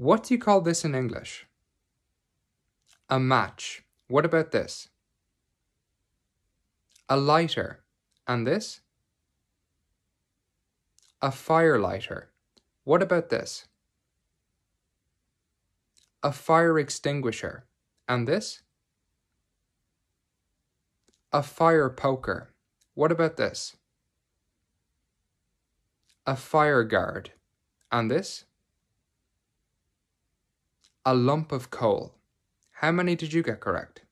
What do you call this in English? A match. What about this? A lighter. And this? A firelighter. What about this? A fire extinguisher. And this? A fire poker. What about this? A fire guard. And this? A lump of coal. How many did you get correct?